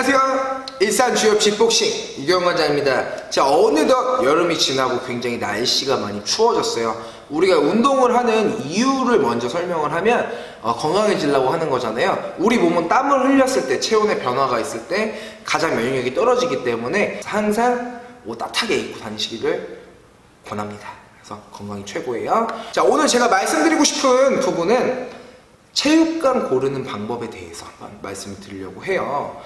안녕하세요. 일산 주엽식 복싱 이경 관장입니다. 자, 어느덧 여름이 지나고 굉장히 날씨가 많이 추워졌어요. 우리가 운동을 하는 이유를 먼저 설명을 하면 어, 건강해지려고 하는 거잖아요. 우리 몸은 땀을 흘렸을 때 체온의 변화가 있을 때 가장 면역력이 떨어지기 때문에 항상 옷 따뜻하게 입고 다니시기를 권합니다. 그래서 건강이 최고예요. 자, 오늘 제가 말씀드리고 싶은 부분은 체육관 고르는 방법에 대해서 한번 말씀을 드리려고 해요.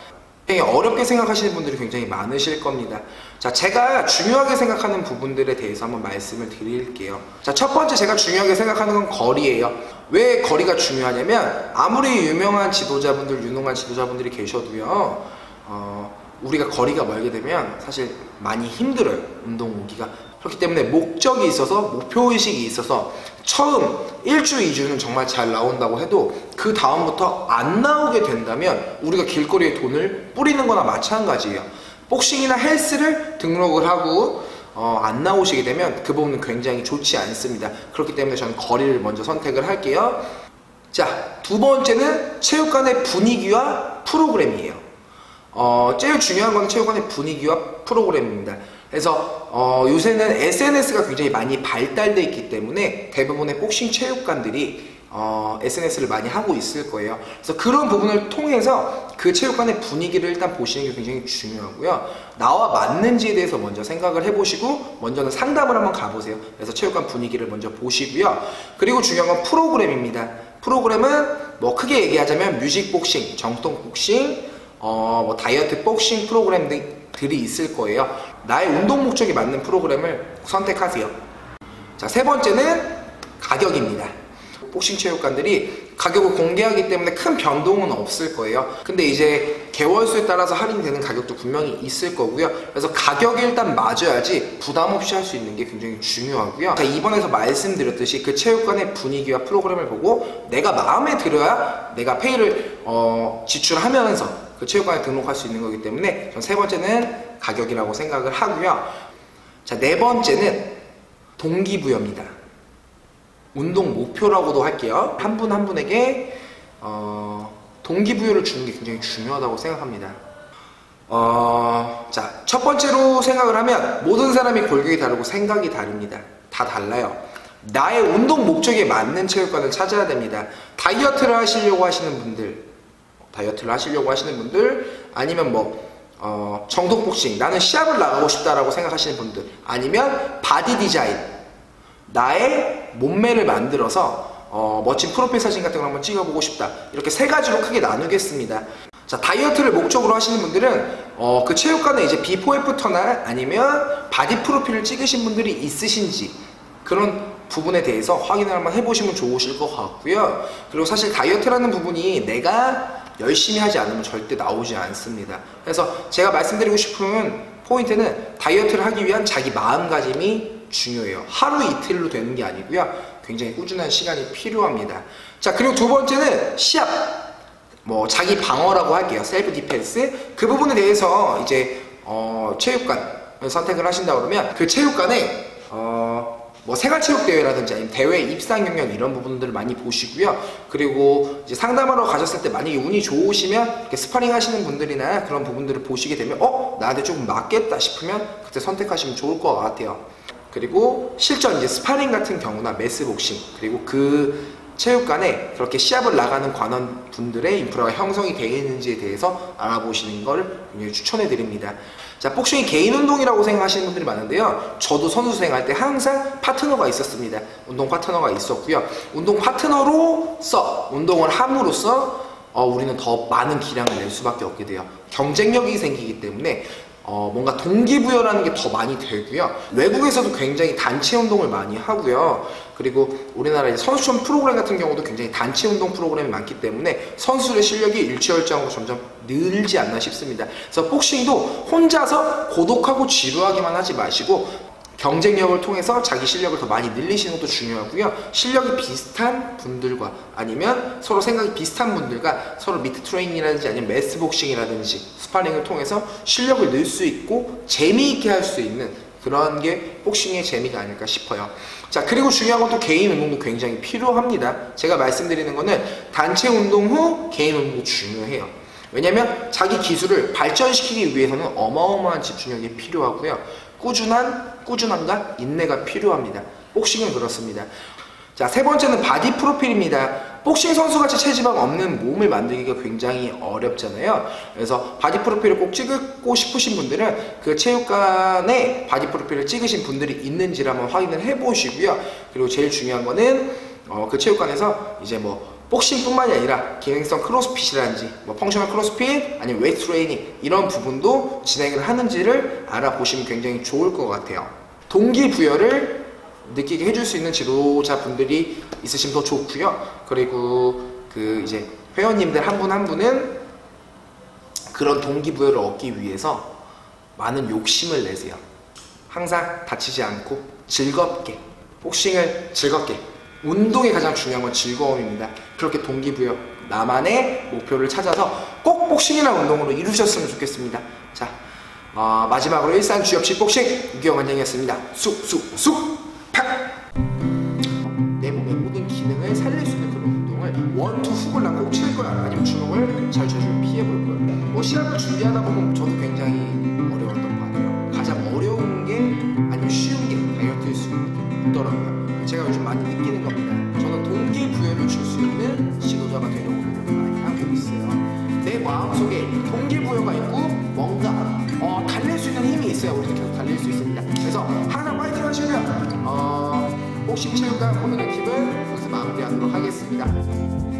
굉장히 어렵게 생각하시는 분들이 굉장히 많으실 겁니다. 자, 제가 중요하게 생각하는 부분들에 대해서 한번 말씀을 드릴게요. 자, 첫 번째 제가 중요하게 생각하는 건 거리예요. 왜 거리가 중요하냐면 아무리 유명한 지도자분들, 유능한 지도자분들이 계셔도요. 어, 우리가 거리가 멀게 되면 사실 많이 힘들어요. 운동 오기가. 그렇기 때문에 목적이 있어서 목표의식이 있어서 처음 1주, 2주는 정말 잘 나온다고 해도 그 다음부터 안 나오게 된다면 우리가 길거리에 돈을 뿌리는 거나 마찬가지예요. 복싱이나 헬스를 등록을 하고 어, 안 나오시게 되면 그 부분은 굉장히 좋지 않습니다. 그렇기 때문에 저는 거리를 먼저 선택을 할게요. 자, 두 번째는 체육관의 분위기와 프로그램이에요. 어, 제일 중요한 건 체육관의 분위기와 프로그램입니다. 그래서 어, 요새는 SNS가 굉장히 많이 발달되어 있기 때문에 대부분의 복싱 체육관들이 어, SNS를 많이 하고 있을 거예요. 그래서 그런 부분을 통해서 그 체육관의 분위기를 일단 보시는 게 굉장히 중요하고요. 나와 맞는지에 대해서 먼저 생각을 해보시고 먼저는 상담을 한번 가보세요. 그래서 체육관 분위기를 먼저 보시고요. 그리고 중요한 건 프로그램입니다. 프로그램은 뭐 크게 얘기하자면 뮤직 복싱, 정통 복싱, 어, 뭐 다이어트 복싱 프로그램 들이 있을 거예요. 나의 운동 목적에 맞는 프로그램을 선택하세요. 자, 세 번째는 가격입니다. 복싱 체육관들이 가격을 공개하기 때문에 큰 변동은 없을 거예요. 근데 이제 개월수에 따라서 할인되는 가격도 분명히 있을 거고요. 그래서 가격이 일단 맞아야지 부담 없이 할 수 있는 게 굉장히 중요하고요. 자, 이번에서 말씀드렸듯이 그 체육관의 분위기와 프로그램을 보고 내가 마음에 들어야 내가 페이를 어, 지출하면서 그 체육관에 등록할 수 있는 거기 때문에 전세 번째는 가격이라고 생각을 하고요. 자, 네 번째는 동기부여입니다. 운동 목표라고도 할게요. 한 분한 한 분에게 어, 동기부여를 주는 게 굉장히 중요하다고 생각합니다. 어, 자, 첫 번째로 생각을 하면 모든 사람이 골격이 다르고 생각이 다릅니다. 다 달라요. 나의 운동 목적에 맞는 체육관을 찾아야 됩니다. 다이어트를 하시려고 하시는 분들, 다이어트를 하시려고 하시는 분들, 아니면 뭐 어, 정통복싱 나는 시합을 나가고 싶다라고 생각하시는 분들 아니면 바디 디자인 나의 몸매를 만들어서 어, 멋진 프로필 사진 같은 걸 한번 찍어보고 싶다. 이렇게 세 가지로 크게 나누겠습니다. 자 다이어트를 목적으로 하시는 분들은 어, 그 체육관에 이제 비포 애프터나 아니면 바디 프로필을 찍으신 분들이 있으신지 그런 부분에 대해서 확인을 한번 해보시면 좋으실 것 같고요. 그리고 사실 다이어트라는 부분이 내가 열심히 하지 않으면 절대 나오지 않습니다. 그래서 제가 말씀드리고 싶은 포인트는 다이어트를 하기 위한 자기 마음가짐이 중요해요. 하루 이틀로 되는 게 아니고요. 굉장히 꾸준한 시간이 필요합니다. 자, 그리고 두 번째는 시합. 뭐 자기 방어라고 할게요. self defense. 그 부분에 대해서 이제 어, 체육관 선택을 하신다 그러면 그 체육관에 어, 뭐 생활체육대회라든지 아니면 대회 입상 경력 이런 부분들을 많이 보시고요. 그리고 이제 상담하러 가셨을 때 만약에 운이 좋으시면 스파링 하시는 분들이나 그런 부분들을 보시게 되면 어? 나한테 조금 맞겠다 싶으면 그때 선택하시면 좋을 것 같아요. 그리고 실전 이제 스파링 같은 경우나 mass 복싱 그리고 그 체육관에 그렇게 시합을 나가는 관원분들의 인프라가 형성이 되어 있는지에 대해서 알아보시는 걸 굉장히 추천해 드립니다. 자, 복싱이 개인 운동이라고 생각하시는 분들이 많은데요. 저도 선수 생활 때 항상 파트너가 있었습니다. 운동 파트너가 있었고요. 운동 파트너로서 운동을 함으로써 어, 우리는 더 많은 기량을 낼 수밖에 없게 돼요. 경쟁력이 생기기 때문에 어, 뭔가 동기부여라는 게 더 많이 되고요. 외국에서도 굉장히 단체 운동을 많이 하고요. 그리고 우리나라 선수촌 프로그램 같은 경우도 굉장히 단체 운동 프로그램이 많기 때문에 선수의 실력이 일취월장으로 점점 늘지 않나 싶습니다. 그래서 복싱도 혼자서 고독하고 지루하기만 하지 마시고 경쟁력을 통해서 자기 실력을 더 많이 늘리시는 것도 중요하고요. 실력이 비슷한 분들과 아니면 서로 생각이 비슷한 분들과 서로 미트 트레이닝이라든지 아니면 mass 복싱이라든지 스파링을 통해서 실력을 늘 수 있고 재미있게 할 수 있는 그런 게 복싱의 재미가 아닐까 싶어요. 자, 그리고 중요한 건 또 개인 운동도 굉장히 필요합니다. 제가 말씀드리는 거는 단체 운동 후 개인 운동도 중요해요. 왜냐면 자기 기술을 발전시키기 위해서는 어마어마한 집중력이 필요하고요. 꾸준한 꾸준함과 인내가 필요합니다. 복싱은 그렇습니다. 자, 세 번째는 바디 프로필입니다. 복싱 선수같이 체지방 없는 몸을 만들기가 굉장히 어렵잖아요. 그래서 바디 프로필을 꼭 찍고 싶으신 분들은 그 체육관에 바디 프로필을 찍으신 분들이 있는지를 한번 확인을 해 보시고요. 그리고 제일 중요한 거는 어, 그 체육관에서 이제 뭐 복싱뿐만이 아니라 기능성 크로스핏이라든지 뭐 functional 크로스핏 아니면 웨이트 트레이닝 이런 부분도 진행을 하는지를 알아보시면 굉장히 좋을 것 같아요. 동기부여를 느끼게 해줄 수 있는 지도자분들이 있으시면 더 좋고요. 그리고 그 이제 회원님들 한 분한 분은 그런 동기부여를 얻기 위해서 많은 욕심을 내세요. 항상 다치지 않고 즐겁게 복싱을 즐겁게 운동이 가장 중요한 건 즐거움입니다. 그렇게 동기부여 나만의 목표를 찾아서 꼭 복싱이라는 운동으로 이루셨으면 좋겠습니다. 자 어, 마지막으로 일산 주엽식 복싱 유경 원장이었습니다. 쑥 쑥 쑥 팍! 내 몸의 모든 기능을 살릴 수 있는 그런 운동을 원투 훅을 난 꼭 칠 거야 아니면 주먹을 잘 쳐주면 피해볼 거야 뭐 시합을 준비하다 보면 저도 굉장히 어려웠던 것 같아요 가장 어려운 게 아니면 쉬운 게 다이어트일 수 있더라고요 제가 요즘 많이 우리는 계속 달릴 수 있습니다. 그래서 항상 파이팅 하시고요 어, 복싱 체육관 오늘의 팁을 여기서 마무리하도록 하겠습니다